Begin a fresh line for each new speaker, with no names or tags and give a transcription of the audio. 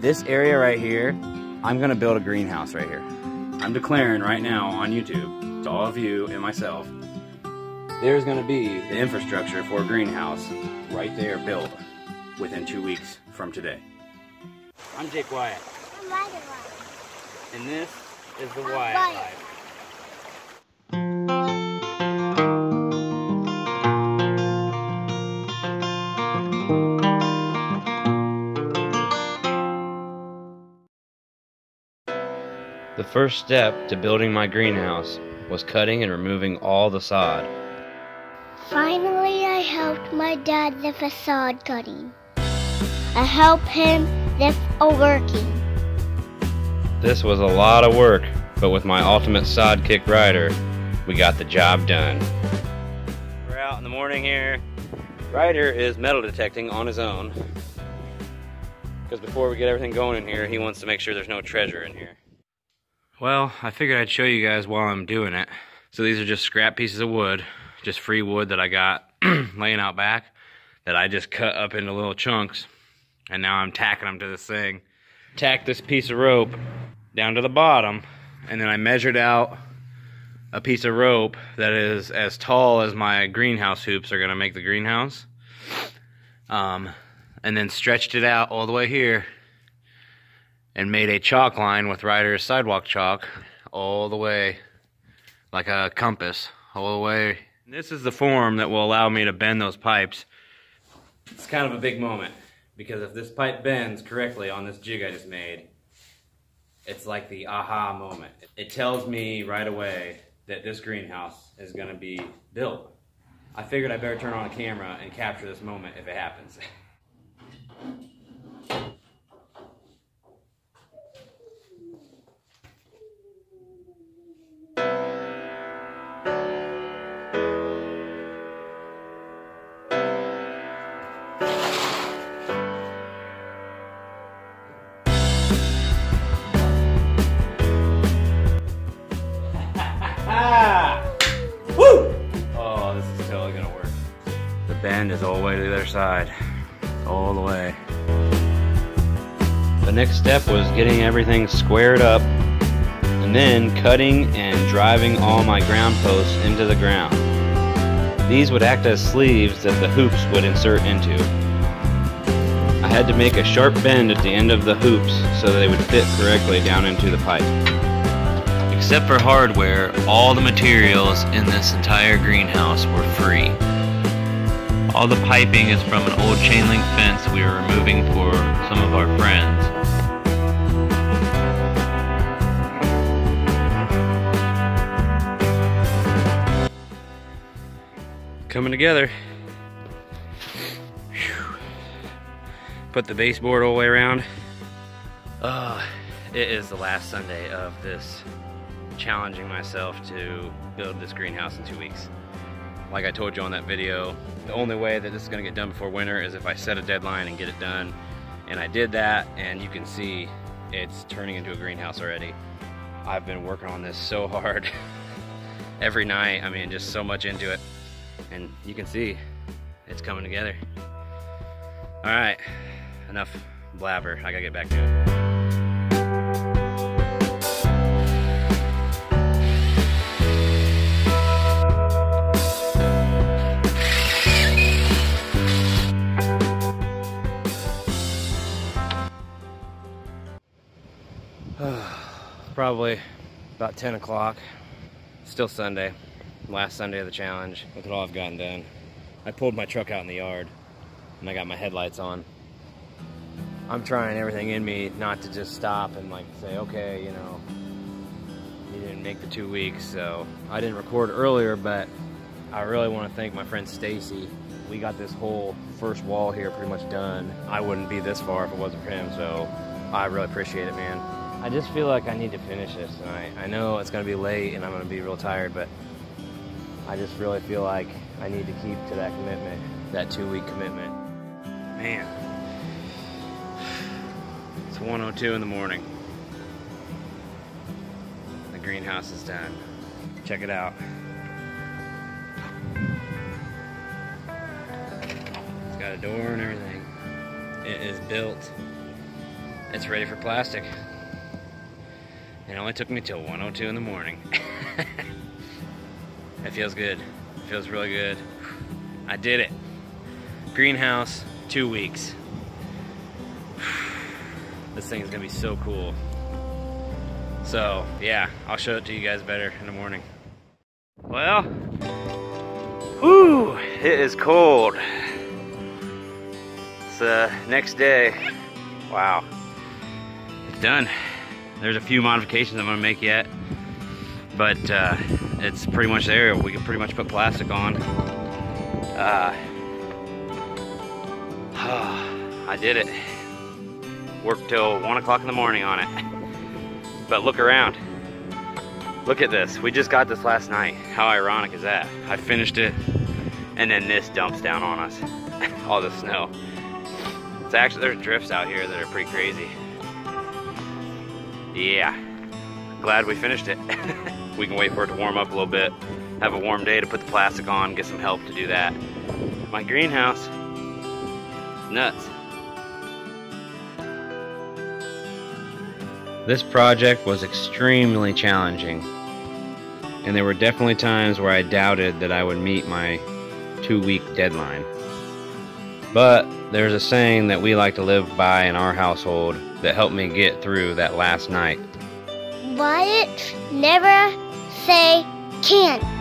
This area right here, I'm gonna build a greenhouse right here. I'm declaring right now on YouTube to all of you and myself, there's gonna be the infrastructure for a greenhouse right there built within two weeks from today. I'm Jake Wyatt,
I'm Ryder Wyatt.
and this is the
I'm
Wyatt
Wyatt.
Life. The first step to building my greenhouse was cutting and removing all the sod.
Finally, I helped my dad the facade cutting. I helped him lift a working.
This was a lot of work, but with my ultimate sod kick rider, we got the job done. We're out in the morning here. Ryder is metal detecting on his own. Because before we get everything going in here, he wants to make sure there's no treasure in here. Well, I figured I'd show you guys while I'm doing it. So these are just scrap pieces of wood, just free wood that I got laying out back that I just cut up into little chunks. And now I'm tacking them to this thing. Tack this piece of rope down to the bottom, and then I measured out a piece of rope that is as tall as my greenhouse hoops are gonna make the greenhouse. Um, and then stretched it out all the way here and made a chalk line with Ryder's sidewalk chalk all the way like a compass all the way. And this is the form that will allow me to bend those pipes. It's kind of a big moment because if this pipe bends correctly on this jig I just made, it's like the aha moment. It tells me right away that this greenhouse is gonna be built. I figured I better turn on a camera and capture this moment if it happens. Is all the way to the other side. All the way. The next step was getting everything squared up and then cutting and driving all my ground posts into the ground. These would act as sleeves that the hoops would insert into. I had to make a sharp bend at the end of the hoops so they would fit correctly down into the pipe. Except for hardware, all the materials in this entire greenhouse were free. All the piping is from an old chain link fence we were removing for some of our friends. Coming together. Put the baseboard all the way around. Uh, it is the last Sunday of this challenging myself to build this greenhouse in two weeks. Like I told you on that video, the only way that this is gonna get done before winter is if I set a deadline and get it done. And I did that, and you can see it's turning into a greenhouse already. I've been working on this so hard every night. I mean, just so much into it. And you can see it's coming together. All right, enough blabber. I gotta get back to it. Probably about 10 o'clock. Still Sunday. Last Sunday of the challenge. Look at all I've gotten done. I pulled my truck out in the yard and I got my headlights on. I'm trying everything in me not to just stop and like say, okay, you know, you didn't make the two weeks, so I didn't record earlier, but I really want to thank my friend Stacy. We got this whole first wall here pretty much done. I wouldn't be this far if it wasn't for him, so I really appreciate it, man. I just feel like I need to finish this tonight. I know it's gonna be late and I'm gonna be real tired, but I just really feel like I need to keep to that commitment, that two week commitment. Man, it's 1.02 in the morning. The greenhouse is done. Check it out. It's got a door and everything. It is built. it's ready for plastic. It only took me till 102 in the morning. it feels good. It feels really good. I did it. Greenhouse, two weeks. This thing is gonna be so cool. So, yeah, I'll show it to you guys better in the morning. Well, whoo, it is cold. It's the next day. Wow, it's done. There's a few modifications I'm gonna make yet, but uh, it's pretty much there. We can pretty much put plastic on. Uh, I did it. Worked till one o'clock in the morning on it. But look around. Look at this. We just got this last night. How ironic is that? I finished it, and then this dumps down on us. All the snow. It's actually, there's drifts out here that are pretty crazy. Yeah. Glad we finished it. we can wait for it to warm up a little bit. Have a warm day to put the plastic on, get some help to do that. My greenhouse. It's nuts. This project was extremely challenging, and there were definitely times where I doubted that I would meet my two week deadline. But there's a saying that we like to live by in our household that helped me get through that last night.
Wyatt, never say can't.